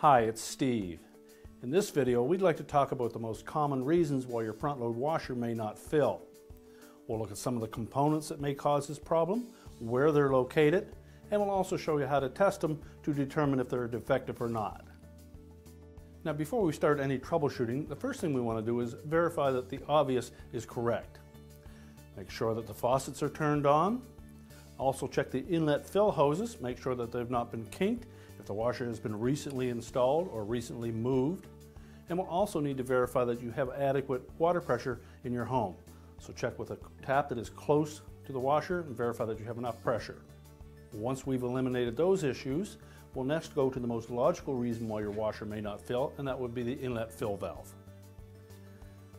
Hi, it's Steve. In this video, we'd like to talk about the most common reasons why your front load washer may not fill. We'll look at some of the components that may cause this problem, where they're located, and we'll also show you how to test them to determine if they're defective or not. Now before we start any troubleshooting, the first thing we want to do is verify that the obvious is correct. Make sure that the faucets are turned on. Also check the inlet fill hoses, make sure that they've not been kinked, if the washer has been recently installed or recently moved. And we'll also need to verify that you have adequate water pressure in your home. So check with a tap that is close to the washer and verify that you have enough pressure. Once we've eliminated those issues, we'll next go to the most logical reason why your washer may not fill, and that would be the inlet fill valve.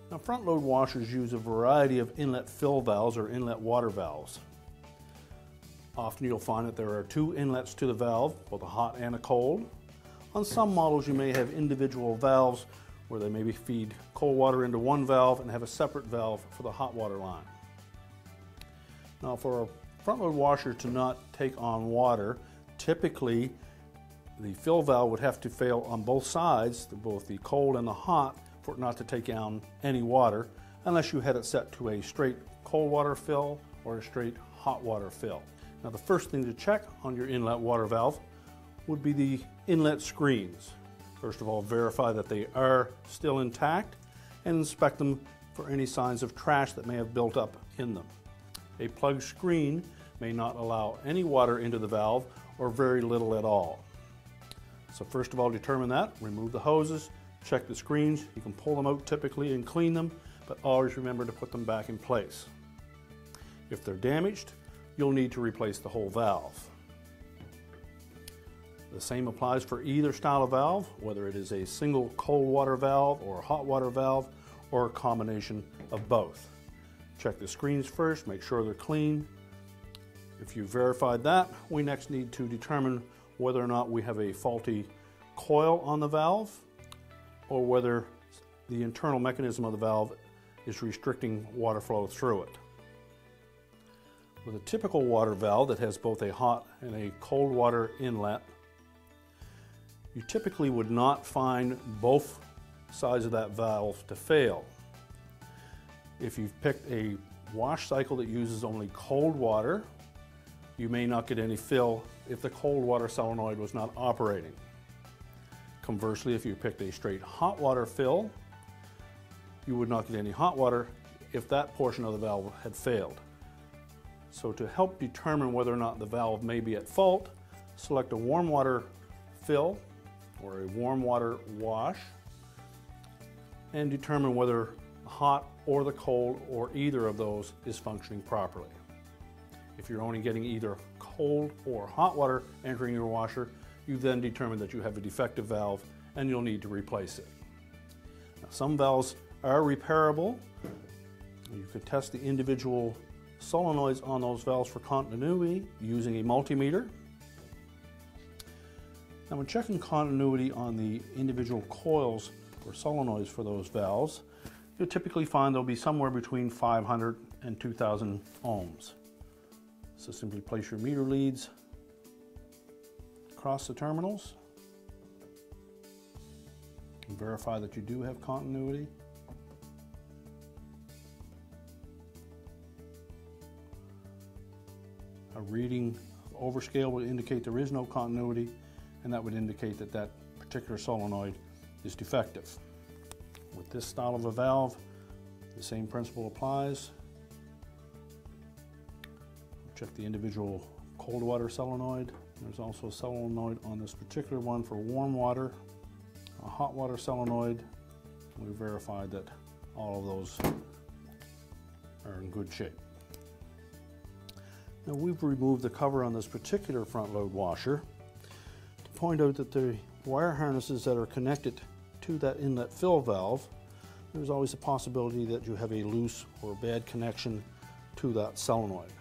Now front load washers use a variety of inlet fill valves or inlet water valves. Often you'll find that there are two inlets to the valve, both a hot and a cold. On some models you may have individual valves where they maybe feed cold water into one valve and have a separate valve for the hot water line. Now for a front load washer to not take on water, typically the fill valve would have to fail on both sides, both the cold and the hot, for it not to take down any water, unless you had it set to a straight cold water fill or a straight hot water fill. Now the first thing to check on your inlet water valve would be the inlet screens. First of all, verify that they are still intact and inspect them for any signs of trash that may have built up in them. A plug screen may not allow any water into the valve or very little at all. So first of all, determine that, remove the hoses, check the screens. You can pull them out typically and clean them, but always remember to put them back in place. If they're damaged, you'll need to replace the whole valve. The same applies for either style of valve, whether it is a single cold water valve or a hot water valve or a combination of both. Check the screens first, make sure they're clean. If you've verified that, we next need to determine whether or not we have a faulty coil on the valve or whether the internal mechanism of the valve is restricting water flow through it. With a typical water valve that has both a hot and a cold water inlet, you typically would not find both sides of that valve to fail. If you've picked a wash cycle that uses only cold water, you may not get any fill if the cold water solenoid was not operating. Conversely, if you picked a straight hot water fill, you would not get any hot water if that portion of the valve had failed. So to help determine whether or not the valve may be at fault, select a warm water fill or a warm water wash and determine whether hot or the cold or either of those is functioning properly. If you're only getting either cold or hot water entering your washer, you then determine that you have a defective valve and you'll need to replace it. Now, some valves are repairable. You could test the individual solenoids on those valves for continuity using a multimeter. Now when checking continuity on the individual coils or solenoids for those valves, you'll typically find they'll be somewhere between 500 and 2000 ohms. So simply place your meter leads across the terminals and verify that you do have continuity. A reading over scale would indicate there is no continuity and that would indicate that that particular solenoid is defective. With this style of a valve, the same principle applies. Check the individual cold water solenoid. There's also a solenoid on this particular one for warm water, a hot water solenoid. We verified that all of those are in good shape. Now we've removed the cover on this particular front load washer to point out that the wire harnesses that are connected to that inlet fill valve, there's always a possibility that you have a loose or bad connection to that solenoid.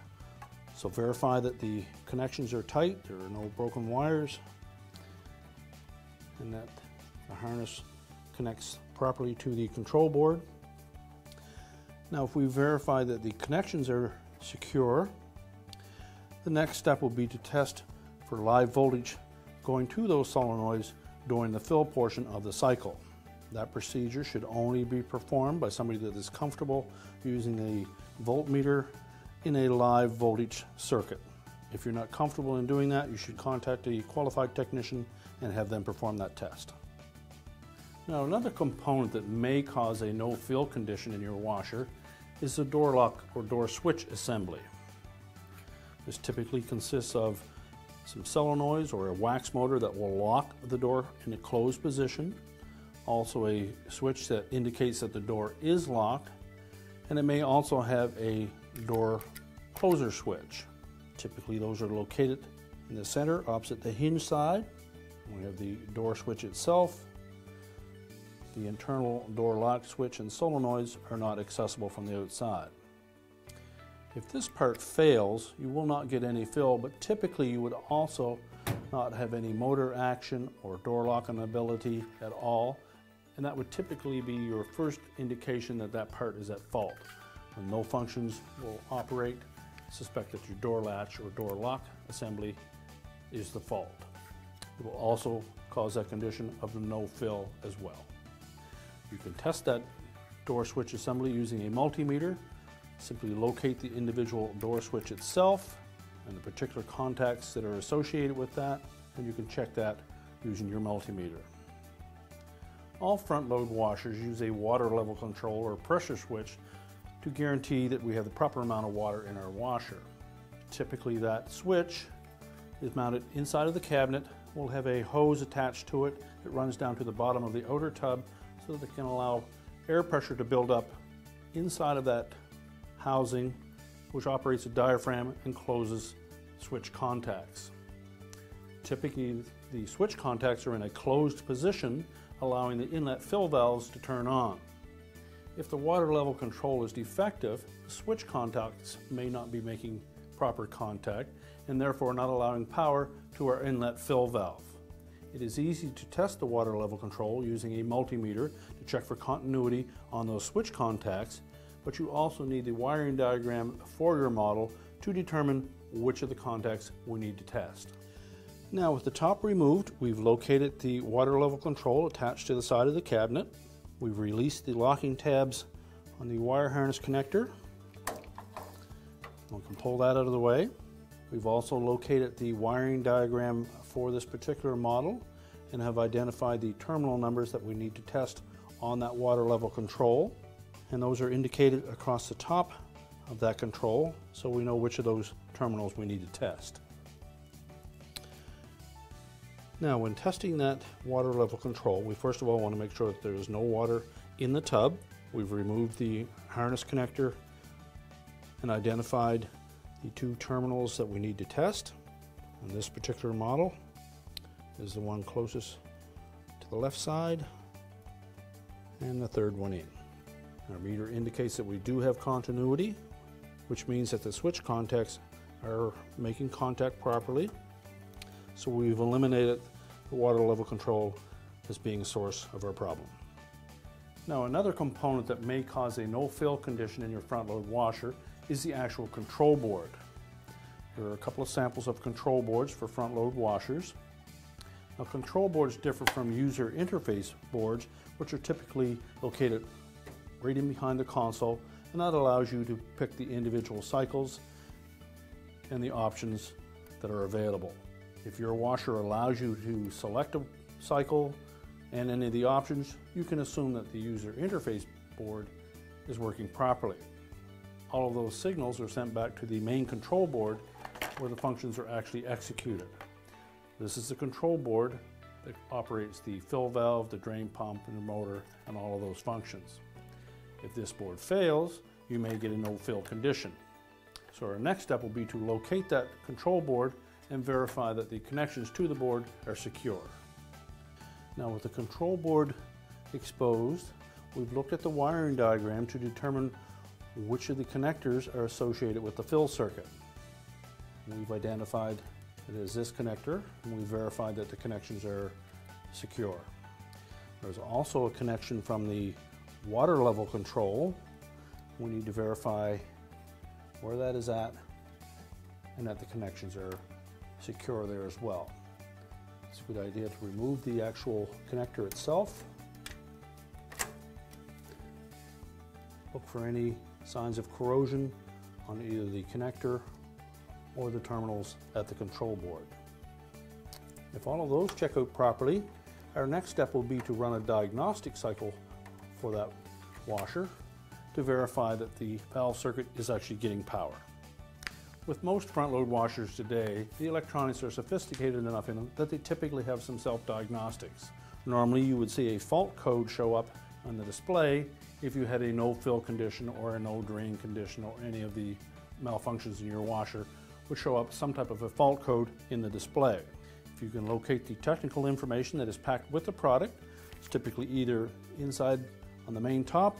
So verify that the connections are tight, there are no broken wires, and that the harness connects properly to the control board. Now if we verify that the connections are secure, the next step will be to test for live voltage going to those solenoids during the fill portion of the cycle. That procedure should only be performed by somebody that is comfortable using a voltmeter in a live voltage circuit. If you're not comfortable in doing that, you should contact a qualified technician and have them perform that test. Now another component that may cause a no-fill condition in your washer is the door lock or door switch assembly. This typically consists of some solenoids or a wax motor that will lock the door in a closed position, also a switch that indicates that the door is locked, and it may also have a door closer switch. Typically those are located in the center opposite the hinge side. We have the door switch itself. The internal door lock switch and solenoids are not accessible from the outside. If this part fails, you will not get any fill, but typically you would also not have any motor action or door locking ability at all, and that would typically be your first indication that that part is at fault. When no functions will operate, suspect that your door latch or door lock assembly is the fault. It will also cause that condition of no fill as well. You can test that door switch assembly using a multimeter. Simply locate the individual door switch itself and the particular contacts that are associated with that, and you can check that using your multimeter. All front load washers use a water level control or pressure switch to guarantee that we have the proper amount of water in our washer. Typically that switch is mounted inside of the cabinet. We'll have a hose attached to it that runs down to the bottom of the outer tub so that it can allow air pressure to build up inside of that housing which operates a diaphragm and closes switch contacts. Typically the switch contacts are in a closed position allowing the inlet fill valves to turn on. If the water level control is defective, the switch contacts may not be making proper contact and therefore not allowing power to our inlet fill valve. It is easy to test the water level control using a multimeter to check for continuity on those switch contacts, but you also need the wiring diagram for your model to determine which of the contacts we need to test. Now with the top removed, we've located the water level control attached to the side of the cabinet. We've released the locking tabs on the wire harness connector. We can pull that out of the way. We've also located the wiring diagram for this particular model and have identified the terminal numbers that we need to test on that water level control. And those are indicated across the top of that control so we know which of those terminals we need to test. Now when testing that water level control, we first of all want to make sure that there is no water in the tub. We've removed the harness connector and identified the two terminals that we need to test. And this particular model is the one closest to the left side and the third one in. Our meter indicates that we do have continuity, which means that the switch contacts are making contact properly so we've eliminated the water level control as being a source of our problem. Now another component that may cause a no-fill condition in your front load washer is the actual control board. There are a couple of samples of control boards for front load washers. Now control boards differ from user interface boards which are typically located in behind the console and that allows you to pick the individual cycles and the options that are available. If your washer allows you to select a cycle and any of the options, you can assume that the user interface board is working properly. All of those signals are sent back to the main control board where the functions are actually executed. This is the control board that operates the fill valve, the drain pump, and the motor, and all of those functions. If this board fails, you may get a no-fill condition. So our next step will be to locate that control board and verify that the connections to the board are secure. Now with the control board exposed, we've looked at the wiring diagram to determine which of the connectors are associated with the fill circuit. We've identified it as this connector and we've verified that the connections are secure. There's also a connection from the water level control. We need to verify where that is at and that the connections are secure there as well. It's a good idea to remove the actual connector itself. Look for any signs of corrosion on either the connector or the terminals at the control board. If all of those check out properly, our next step will be to run a diagnostic cycle for that washer to verify that the valve circuit is actually getting power. With most front load washers today, the electronics are sophisticated enough in them that they typically have some self-diagnostics. Normally you would see a fault code show up on the display if you had a no fill condition or a no drain condition or any of the malfunctions in your washer would show up some type of a fault code in the display. If you can locate the technical information that is packed with the product, it's typically either inside on the main top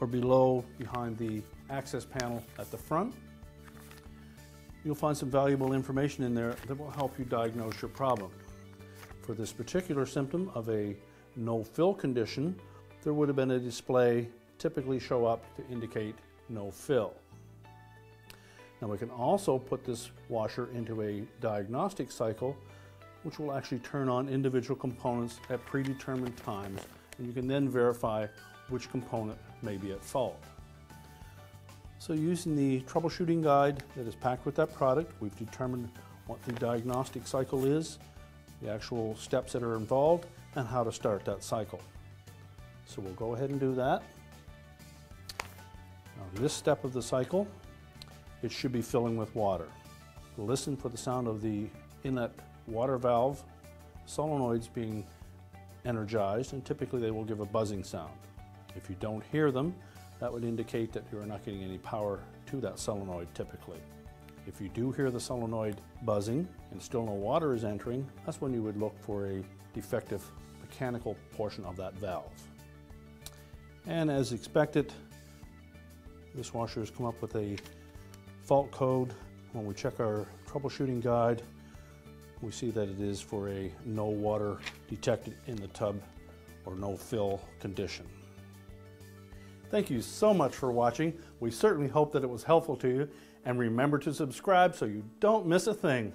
or below behind the access panel at the front. You'll find some valuable information in there that will help you diagnose your problem. For this particular symptom of a no fill condition, there would have been a display typically show up to indicate no fill. Now we can also put this washer into a diagnostic cycle which will actually turn on individual components at predetermined times and you can then verify which component may be at fault. So using the troubleshooting guide that is packed with that product, we've determined what the diagnostic cycle is, the actual steps that are involved, and how to start that cycle. So we'll go ahead and do that. Now this step of the cycle, it should be filling with water. Listen for the sound of the inlet water valve solenoids being energized and typically they will give a buzzing sound. If you don't hear them, that would indicate that you're not getting any power to that solenoid typically. If you do hear the solenoid buzzing and still no water is entering, that's when you would look for a defective mechanical portion of that valve. And as expected, this washer has come up with a fault code. When we check our troubleshooting guide, we see that it is for a no water detected in the tub or no fill condition. Thank you so much for watching. We certainly hope that it was helpful to you and remember to subscribe so you don't miss a thing.